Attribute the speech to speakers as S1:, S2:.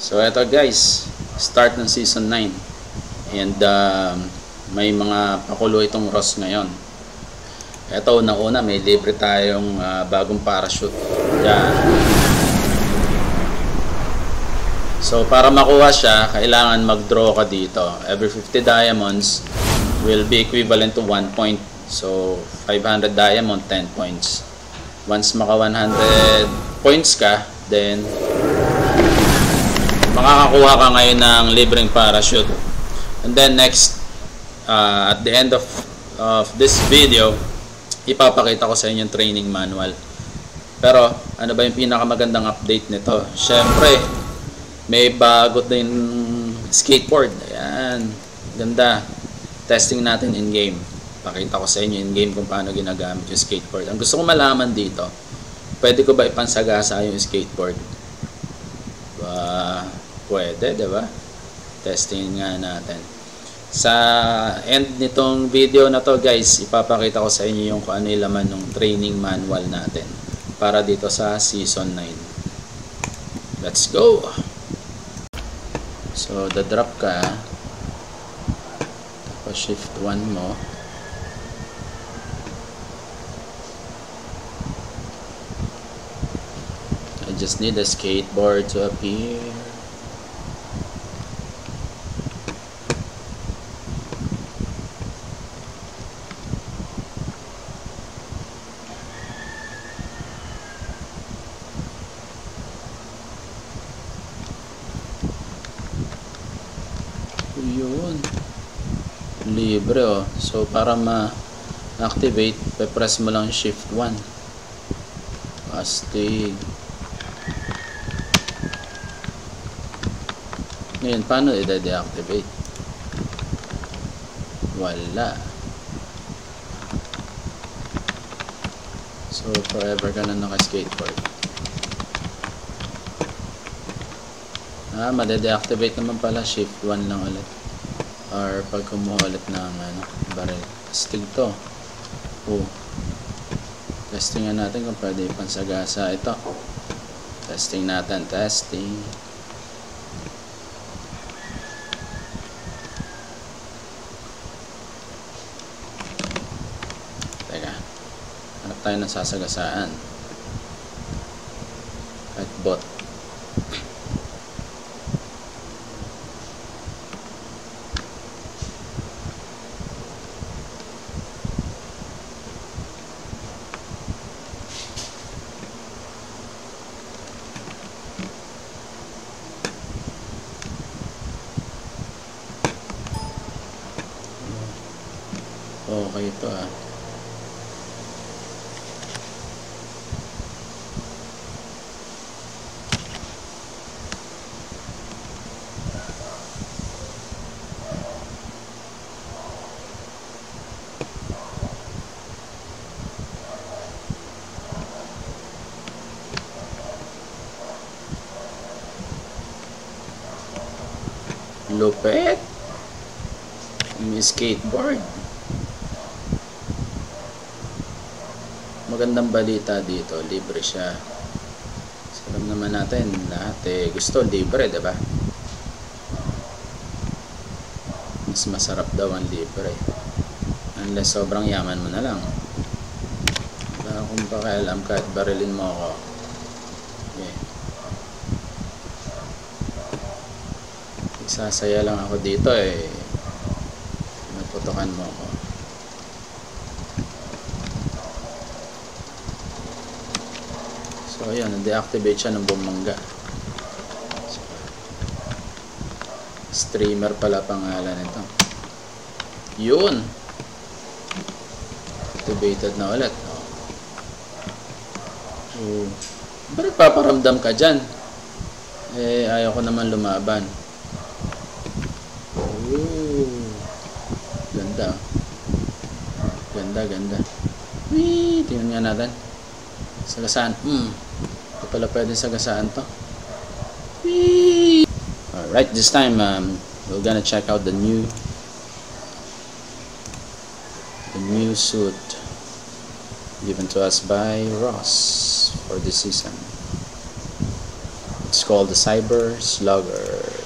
S1: So eto guys, start ng season 9. And um, may mga pakulo itong Ross ngayon. Eto una-una, may libre tayong ah, bagong parachute. Yan. So para makuha siya, kailangan mag-draw ka dito. Every 50 diamonds will be equivalent to 1 point. So 500 diamond, 10 points. Once maka 100 points ka, then makakakuha ka ngayon ng libreng parachute. And then next, uh, at the end of, of this video, ipapakita ko sa inyo yung training manual. Pero, ano ba yung pinakamagandang update nito? Siyempre, may bago din skateboard. Ayan. Ganda. Testing natin in-game. Pakita ko sa inyo in-game kung paano ginagamit yung skateboard. Ang gusto ko malaman dito, pwede ko ba ipansagasa yung skateboard? Ba, pwede, di ba? Testing nga natin. Sa end nitong video na to guys, ipapakita ko sa inyo yung kung ano yung laman ng training manual natin para dito sa season 9. Let's go! So, the-drop ka. Tapos shift 1 mo. I just need a skateboard to appear. Yun. Libre oh. So para ma-activate, pe-press mo lang shift 1. Astig. Ngayon, paano i-deactivate? Wala. So, forever ka na naka-skateboard. Ah, made-deactivate naman pala. Shift 1 lang ulit. Or pag kumuha ulit ng ano, barrel. Astig to. Oh. Testingan natin kung pwede ipansagasa ito. Testing natin. Testing. Teka. Hanap tayo ng sasagasaan. Kahit bot. Okay ito ah. Lupet. May skateboard. Magandang balita dito, libre siya. So, alam naman natin, lahat eh, gusto libre, di ba? Mas masarap daw ang libre. Unless sobrang yaman mo na lang. Wala akong pakialam kahit barilin mo ako. Okay. Isasaya lang ako dito eh. Naputokan mo ako. So ayan, deactivate siya ng bumangga. Streamer pala pangalan nito. Yun. Activated na ulit. Oh. So, bakit paparamdam ka dyan? Eh, ayaw ko naman lumaban. Ooh. Ganda. Ganda, ganda. Wee! Tingnan nga natin. Sagasaan. Hmm. Ito pala pwede sagasaan to. Alright, this time um, we're gonna check out the new the new suit given to us by Ross for this season. It's called the Cyber Slugger.